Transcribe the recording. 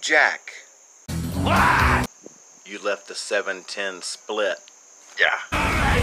Jack. What? You left the 710 split. Yeah.